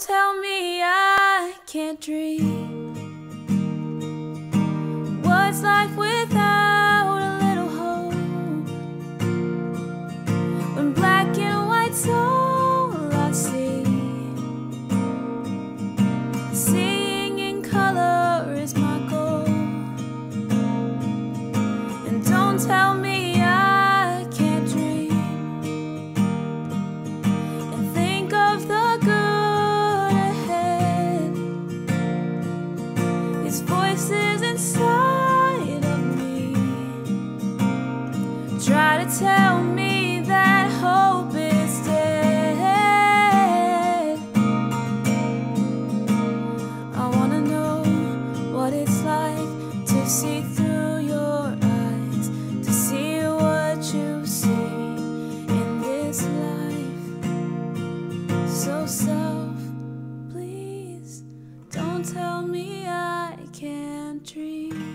Don't tell me I can't dream. What's life without a little hope? When black and white's all I see, seeing in color is my goal. And don't tell me voices inside of me try to tell me that hope is dead. I wanna know what it's like to see through your eyes, to see what you see in this life. So self, please don't tell me can't dream.